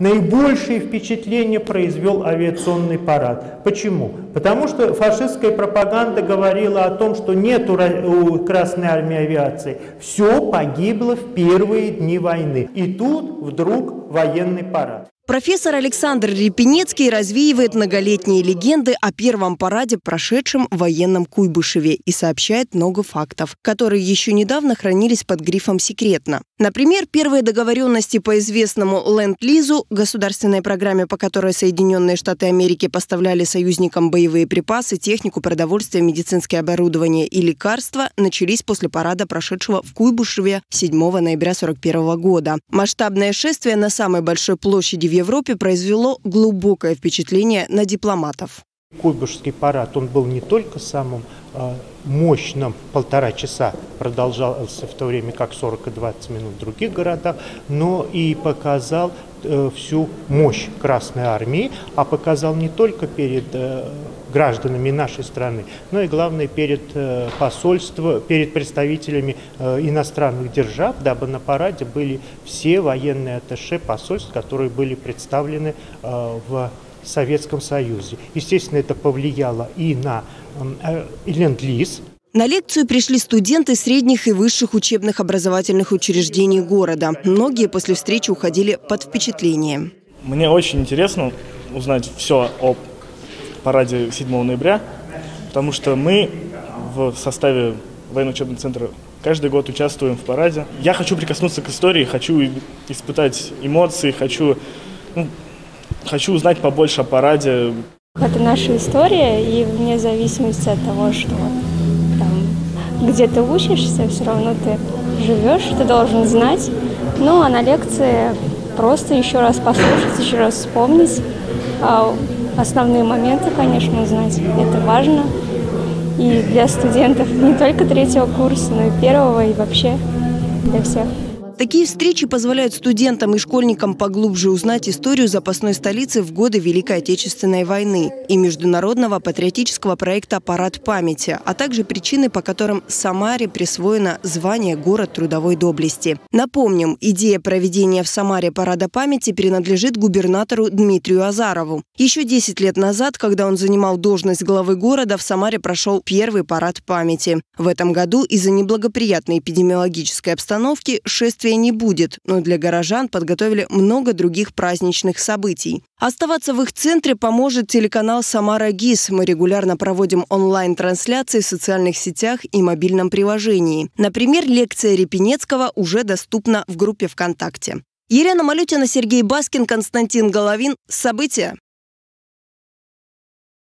Наибольшее впечатление произвел авиационный парад. Почему? Потому что фашистская пропаганда говорила о том, что нет у Красной Армии авиации. Все погибло в первые дни войны. И тут вдруг военный парад. Профессор Александр Репенецкий развеивает многолетние легенды о первом параде, прошедшем в военном Куйбышеве, и сообщает много фактов, которые еще недавно хранились под грифом «секретно». Например, первые договоренности по известному Ленд-Лизу, государственной программе, по которой Соединенные Штаты Америки поставляли союзникам боевые припасы, технику, продовольствие, медицинское оборудование и лекарства, начались после парада, прошедшего в Куйбышеве 7 ноября 1941 года. Масштабное шествие на самой большой площади Европе произвело глубокое впечатление на дипломатов. Куйбышевский парад, он был не только самым э, мощным, полтора часа продолжался в то время как 40 и 20 минут в других городах, но и показал э, всю мощь Красной Армии, а показал не только перед э, гражданами нашей страны, но и главное перед э, посольством, перед представителями иностранных держав, дабы на параде были все военные атташе посольств, которые были представлены в Советском Союзе. Естественно, это повлияло и на э, ленд-лиз, на лекцию пришли студенты средних и высших учебных образовательных учреждений города. Многие после встречи уходили под впечатлением. Мне очень интересно узнать все о параде 7 ноября, потому что мы в составе военно-учебного центра каждый год участвуем в параде. Я хочу прикоснуться к истории, хочу испытать эмоции, хочу, ну, хочу узнать побольше о параде. Это наша история, и вне зависимости от того, что там, где ты учишься, все равно ты живешь, ты должен знать. Ну, а на лекции просто еще раз послушать, еще раз вспомнить. А основные моменты, конечно, узнать. Это важно и для студентов не только третьего курса, но и первого, и вообще для всех. Такие встречи позволяют студентам и школьникам поглубже узнать историю запасной столицы в годы Великой Отечественной войны и международного патриотического проекта «Парад памяти», а также причины, по которым Самаре присвоено звание «Город трудовой доблести». Напомним, идея проведения в Самаре «Парада памяти» принадлежит губернатору Дмитрию Азарову. Еще 10 лет назад, когда он занимал должность главы города, в Самаре прошел первый «Парад памяти». В этом году из-за неблагоприятной эпидемиологической обстановки шествие шествия не будет, но для горожан подготовили много других праздничных событий. Оставаться в их центре поможет телеканал «Самара ГИС». Мы регулярно проводим онлайн-трансляции в социальных сетях и мобильном приложении. Например, лекция Репинецкого уже доступна в группе ВКонтакте. Елена Малютина, Сергей Баскин, Константин Головин. События.